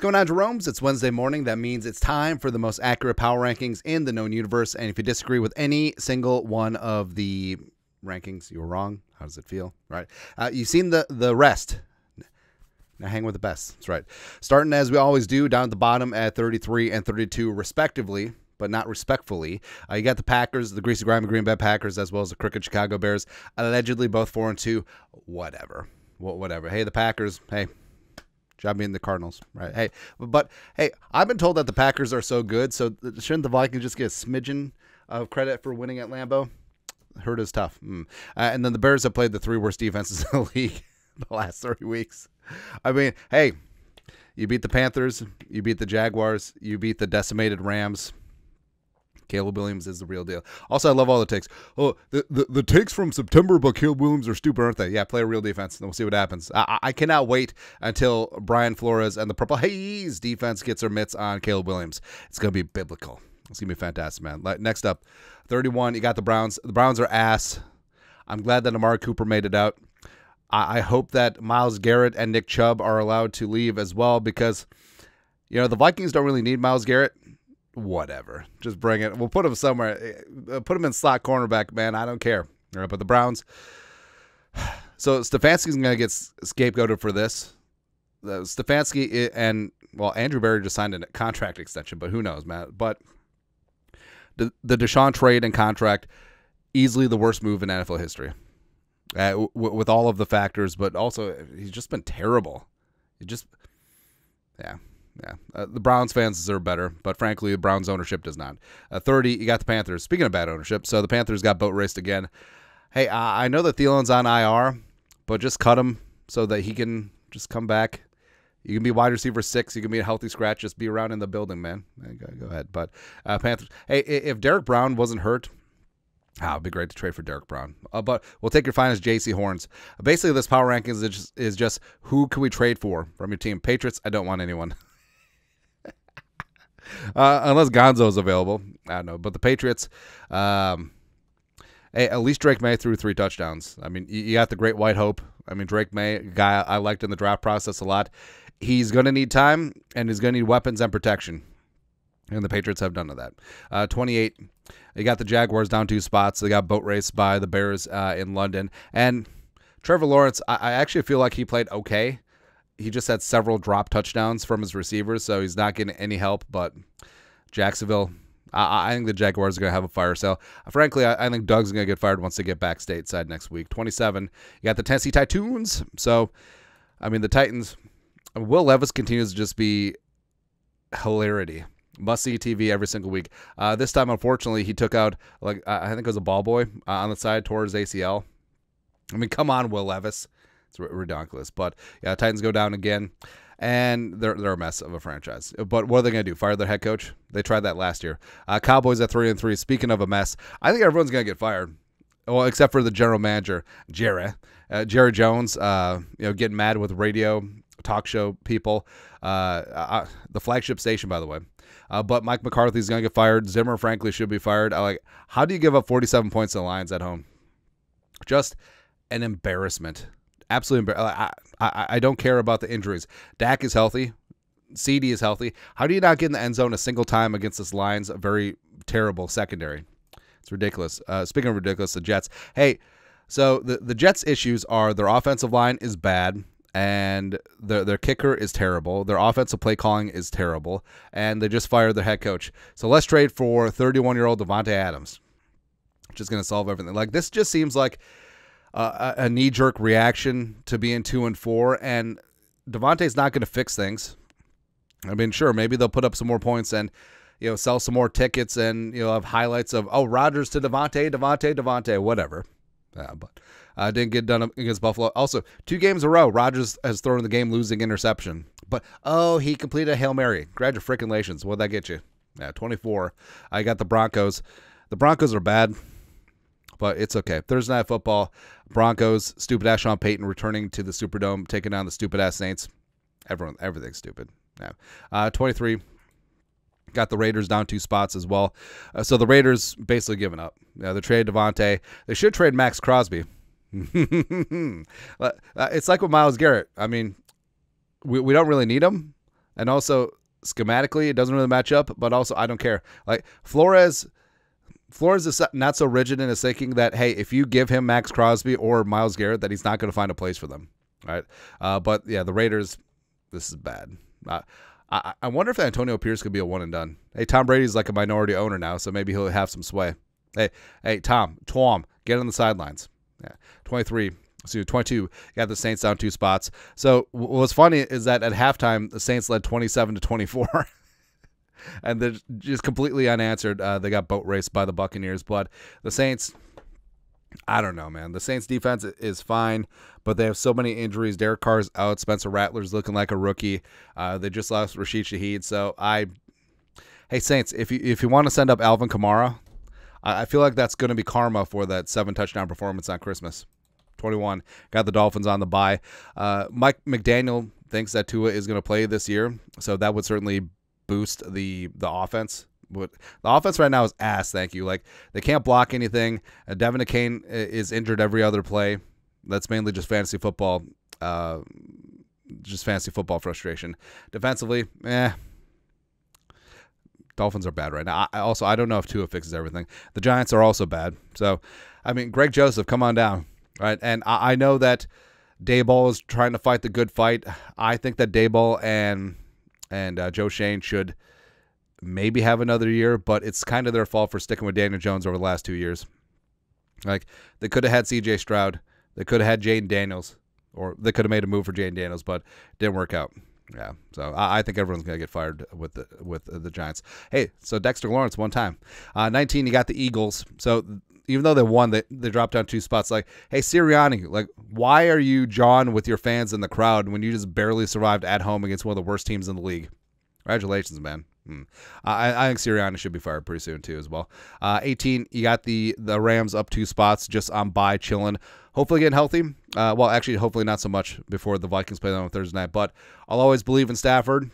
Going on, Jerome's? It's Wednesday morning. That means it's time for the most accurate power rankings in the known universe. And if you disagree with any single one of the rankings, you were wrong. How does it feel? Right? Uh, you've seen the the rest. Now hang with the best. That's right. Starting as we always do, down at the bottom at 33 and 32, respectively but not respectfully. Uh, you got the Packers, the greasy grimy Green Bay Packers, as well as the crooked Chicago Bears, allegedly both four and two. Whatever, whatever. Hey, the Packers. Hey, job mean the Cardinals, right? Hey, but hey, I've been told that the Packers are so good, so shouldn't the Vikings just get a smidgen of credit for winning at Lambeau? Hurt is tough. Mm. Uh, and then the Bears have played the three worst defenses in the league the last three weeks. I mean, hey, you beat the Panthers, you beat the Jaguars, you beat the decimated Rams. Caleb Williams is the real deal. Also, I love all the takes. Oh, the, the, the takes from September about Caleb Williams are stupid, aren't they? Yeah, play a real defense, and we'll see what happens. I, I cannot wait until Brian Flores and the Purple Haze defense gets their mitts on Caleb Williams. It's going to be biblical. It's going to be fantastic, man. Next up, 31, you got the Browns. The Browns are ass. I'm glad that Amari Cooper made it out. I, I hope that Myles Garrett and Nick Chubb are allowed to leave as well because, you know, the Vikings don't really need Myles Garrett whatever. Just bring it. We'll put him somewhere. Uh, put him in slot cornerback, man. I don't care. All right, but the Browns. So Stefanski's going to get scapegoated for this. Stefanski and well, Andrew Berry just signed a contract extension, but who knows, man. But the the Deshaun trade and contract easily the worst move in NFL history, uh, w- with all of the factors. But also, he's just been terrible. He just, yeah, yeah, uh, the Browns fans deserve better, but frankly, the Browns ownership does not. Uh, 30, you got the Panthers. Speaking of bad ownership, so the Panthers got boat raced again. Hey, I know that Thielen's on IR, but just cut him so that he can just come back. You can be wide receiver six. You can be a healthy scratch. Just be around in the building, man. Go, ahead. But uh, Panthers. Hey, if Derrick Brown wasn't hurt, Ah, it'd be great to trade for Derrick Brown. Uh, but we'll take your finest Jaycee Horns. Basically, this power rankings is just, is just who can we trade for from your team. Patriots, I don't want anyone. uh, unless Gonzo's available. I don't know. But the Patriots, um, hey, at least Drake Maye threw three touchdowns. I mean, you, got the great white hope. I mean, Drake Maye, guy I liked in the draft process a lot. He's going to need time and he's going to need weapons and protection. And the Patriots have none of that. Uh, 28, they got the Jaguars down two spots. They got boat race by the Bears uh, in London. And Trevor Lawrence, I, I actually feel like he played okay he just had several drop touchdowns from his receivers, so he's not getting any help. But Jacksonville, I, I think the Jaguars are going to have a fire sale. Frankly, I, I think Doug's going to get fired once they get back stateside next week. 27, you got the Tennessee Titans. So, I mean, the Titans, Will Levis continues to just be hilarity. Must see TV every single week. Uh, this time, unfortunately, he took out, like, I think it was a ball boy uh, on the side towards ACL. I mean, come on, Will Levis. It's ridiculous. But yeah, Titans go down again, and they're they're a mess of a franchise. But what are they going to do? Fire their head coach? They tried that last year. Uh, Cowboys at three and three. Speaking of a mess, I think everyone's going to get fired. Well, except for the general manager, Jerry, uh, Jerry Jones. Uh, you know, getting mad with radio talk show people. Uh, the flagship station, by the way. Uh, but Mike McCarthy's going to get fired. Zimmer, frankly, should be fired. I like. How do you give up 47 points to the Lions at home? Just an embarrassment absolutely. I, I, I don't care about the injuries. Dak is healthy. CD is healthy. How do you not get in the end zone a single time against this Lions? A very terrible secondary. It's ridiculous. Uh, speaking of ridiculous, the Jets. Hey, so the the Jets' issues are their offensive line is bad and their their kicker is terrible. Their offensive play calling is terrible, and they just fired their head coach. So let's trade for 31 year old Davante Adams, which is going to solve everything. Like this just seems like uh, a knee jerk reaction to being two and four, and Davante's not going to fix things. I mean, sure, maybe they'll put up some more points and you know sell some more tickets and you know have highlights of oh Rodgers to Davante, Davante, Davante, whatever. Yeah, but uh, didn't get done against Buffalo. Also, two games in a row, Rodgers has thrown the game losing interception. But oh, he completed a hail mary. Congratulations! What'd that get you? Yeah, 24. I got the Broncos. The Broncos are bad but it's okay. Thursday night football, Broncos, stupid ass Sean Payton returning to the Superdome, taking down the stupid ass Saints. Everyone, everything's stupid. Yeah. Uh, 23. Got the Raiders down two spots as well. Uh, so the Raiders basically giving up. Yeah, they traded Davante. They should trade Maxx Crosby. Uh, it's like with Myles Garrett. I mean, we, we don't really need him, and also schematically it doesn't really match up. But also I don't care. Like Flores. Flores is not so rigid in his thinking that hey, if you give him Maxx Crosby or Myles Garrett, that he's not going to find a place for them, right? Uh, but yeah, the Raiders, this is bad. Uh, I, I wonder if Antonio Pierce could be a one and done. Hey, Tom Brady's like a minority owner now, so maybe he'll have some sway. Hey, hey, Tom, Tom, get on the sidelines. Yeah, 23. So 22 got the Saints down two spots. So what's funny is that at halftime the Saints led 27 to 24. and they're just completely unanswered. Uh, they got boat raced by the Buccaneers, but the Saints I don't know, man. The Saints defense is fine, but they have so many injuries. Derek Carr's out. Spencer Rattler's looking like a rookie. Uh, they just lost Rashid Shaheed. So I, hey Saints, if you if you want to send up Alvin Kamara, I, I feel like that's going to be karma for that seven touchdown performance on Christmas. 21 got the Dolphins on the bye. Uh, Mike McDaniel thinks that Tua is going to play this year, so that would certainly boost the the offense what the offense right now is ass. Thank you. Like they can't block anything. Uh, De'Von Achane is injured every other play. That's mainly just fantasy football. Uh, just fantasy football frustration. Defensively, eh. Dolphins are bad right now. I, also, I don't know if Tua fixes everything. The Giants are also bad. So, I mean, Greg Joseph, come on down, right? And I, I know that Daboll is trying to fight the good fight. I think that Daboll and and uh, Joe Schoen should maybe have another year, but it's kind of their fault for sticking with Daniel Jones over the last two years. Like they could have had C.J. Stroud, they could have had Jayden Daniels, or they could have made a move for Jayden Daniels, but didn't work out. Yeah, so I, think everyone's gonna get fired with the with the Giants. Hey, so Dexter Lawrence one time, uh, 19. You got the Eagles. So even though they won, they, they dropped down two spots. Like, hey, Sirianni, like, why are you John with your fans in the crowd when you just barely survived at home against one of the worst teams in the league? Congratulations, man. Hmm. I, I think Sirianni should be fired pretty soon too, as well. Uh, 18, you got the the Rams up two spots, just on by chilling. Hopefully getting healthy. Uh, well, actually, hopefully not so much before the Vikings play them on Thursday night. But I'll always believe in Stafford.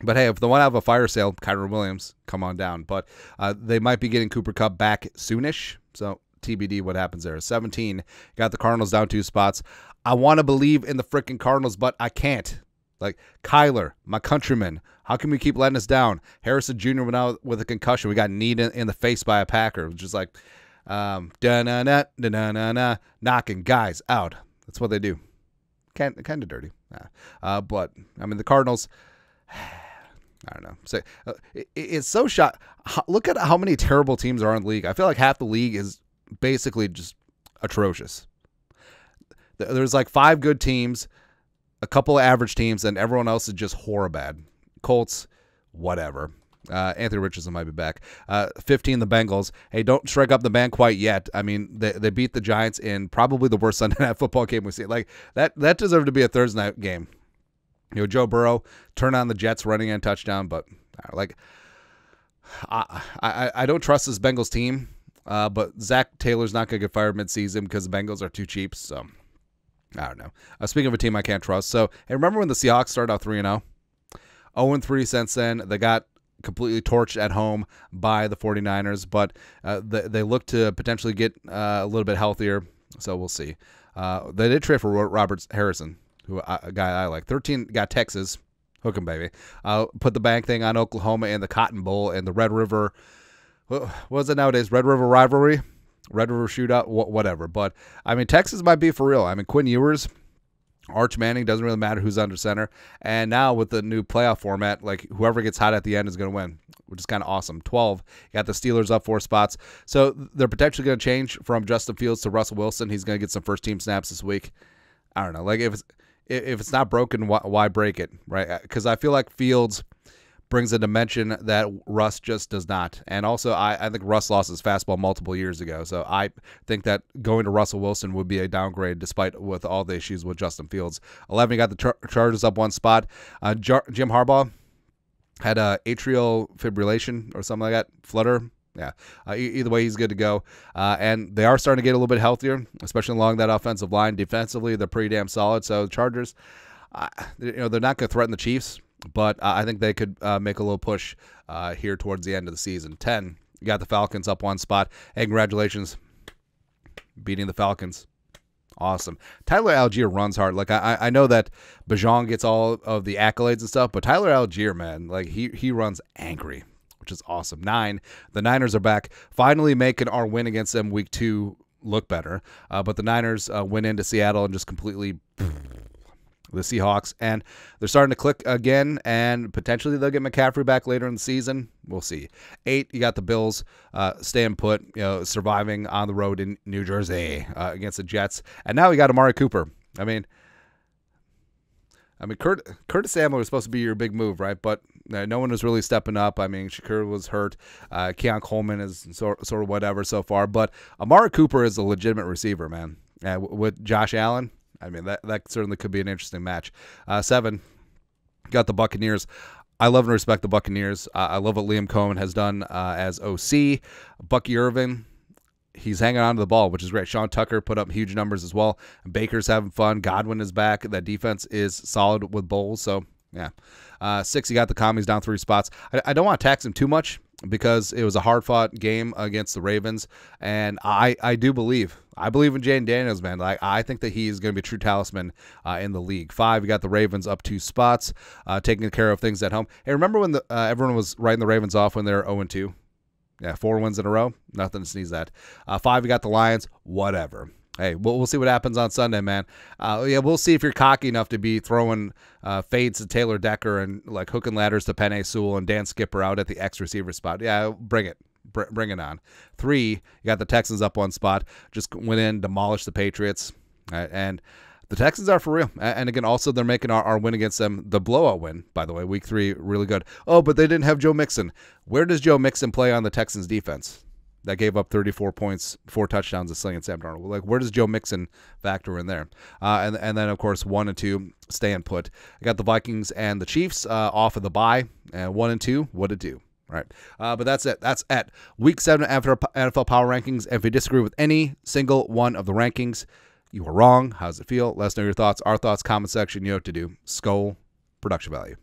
But hey, if they want to have a fire sale, Kyren Williams, come on down. But uh, they might be getting Cooper Kupp back soonish. So TBD what happens there. 17, got the Cardinals down two spots. I want to believe in the freaking Cardinals, but I can't. Like Kyler, my countryman, how can we keep letting us down? Harrison Jr. went out with a concussion. We got kneed in, in the face by a Packer, just like um, da na na da na na na knocking guys out. That's what they do. Kind kind of dirty. Uh, but I mean the Cardinals. I don't know. So, uh, it, it's so shot. Look at how many terrible teams are in the league. I feel like half the league is basically just atrocious. There's like five good teams a couple of average teams, and everyone else is just horror bad. Colts, whatever. Uh, Anthony Richardson might be back. Uh, 15, the Bengals. Hey, don't strike up the band quite yet. I mean, they, they beat the Giants in probably the worst Sunday night football game we see. Like that, that deserved to be a Thursday night game. You know, Joe Burrow turn on the Jets running in touchdown, but uh, like, I, I I don't trust this Bengals team. Uh, but Zac Taylor's not going to get fired midseason because the Bengals are too cheap. So I don't know. Uh, speaking of a team I can't trust, so hey, remember when the Seahawks started out three and zero? Oh? Zero and three since then. They got completely torched at home by the 49ers, but uh, they, they look to potentially get uh, a little bit healthier. So we'll see. Uh, they did trade for Robert Harrison, who a guy I like. 13 got Texas. Hook 'em, baby. Uh, put the bank thing on Oklahoma and the Cotton Bowl and the Red River. What was it nowadays? Red River rivalry. Red River Shootout, whatever. But I mean, Texas might be for real. I mean, Quinn Ewers, Arch Manning doesn't really matter who's under center. And now with the new playoff format, like whoever gets hot at the end is going to win, which is kind of awesome. 12, got the Steelers up four spots. So they're potentially going to change from Justin Fields to Russell Wilson. He's going to get some first team snaps this week. I don't know. Like if it's if it's not broken, why, why break it, right? Because I feel like Fields – brings a dimension that Russ just does not. And also, I, I think Russ lost his fastball multiple years ago. So I think that going to Russell Wilson would be a downgrade despite with all the issues with Justin Fields. 11 got the char- Chargers up one spot. Uh, Jar- Jim Harbaugh had a atrial fibrillation or something like that, flutter. Yeah. Uh, either way, he's good to go. Uh, and they are starting to get a little bit healthier, especially along that offensive line. Defensively, they're pretty damn solid. So the Chargers, uh, you know, they're not going to threaten the Chiefs but I think they could uh, make a little push uh, here towards the end of the season. 10, you got the Falcons up one spot. Hey, congratulations beating the Falcons. awesome. Tyler Allgeier runs hard. Like I, I know that Bijan gets all of the accolades and stuff, but Tyler Allgeier, man, like he he runs angry, which is awesome. Nine, the Niners are back, finally making our win against them week two look better. Uh, but the Niners uh, went into Seattle and just completely the Seahawks, and they're starting to click again, and potentially they'll get McCaffrey back later in the season. We'll see. Eight, you got the Bills uh, staying put, you know, surviving on the road in New Jersey uh, against the Jets, and now we got Amari Cooper. I mean, I mean, Kurt, Curtis Samuel was supposed to be your big move, right? But uh, no one was really stepping up. I mean, Shakir was hurt. Uh, Keon Coleman is sort, sort of whatever so far. But Amari Cooper is a legitimate receiver, man. Uh, with Josh Allen, I mean, that, that certainly could be an interesting match. Uh, seven, got the Buccaneers. I love and respect the Buccaneers. Uh, I love what Liam Coen has done uh, as OC. Bucky Irving, he's hanging on to the ball, which is great. Sean Tucker put up huge numbers as well. Baker's having fun. Godwin is back. That defense is solid with Bowles. So, yeah. Uh, six, you got the commies down three spots. I, I don't want to tax him too much because it was a hard fought game against the Ravens. And I, I do believe, I believe in Jayden Daniels, man. Like I think that he is going to be a true talisman uh, in the league. Five, you got the Ravens up two spots, uh, taking care of things at home. Hey, remember when the uh, everyone was writing the Ravens off when they're 0 2? Yeah, four wins in a row. Nothing to sneeze at. Uh, five, you got the Lions. Whatever. Hey, we'll, we'll see what happens on Sunday, man. Uh, yeah, we'll see if you're cocky enough to be throwing uh, fades to Taylor Decker and like hooking ladders to Penei Sewell and Dan Skipper out at the X receiver spot. Yeah, bring it. bring it on. Three, you got the Texans up one spot. Just went in, demolished the Patriots. Uh, and the Texans are for real. And again, also they're making our, our win against them the blowout win, by the way. Week three, really good. Oh, but they didn't have Joe Mixon. Where does Joe Mixon play on the Texans defense? That gave up 34 points, four touchdowns to Sling Sam Darnold. Like, where does Joe Mixon factor in there? Uh, and and then of course one and two stay and put. I got the Vikings and the Chiefs uh, off of the bye. And one and two, what to do? Right. Uh, but that's it. That's at week seven after NFL Power Rankings. If you disagree with any single one of the rankings, you are wrong. How does it feel? Let us know your thoughts. Our thoughts, comment section. You know what to do. Skull production value.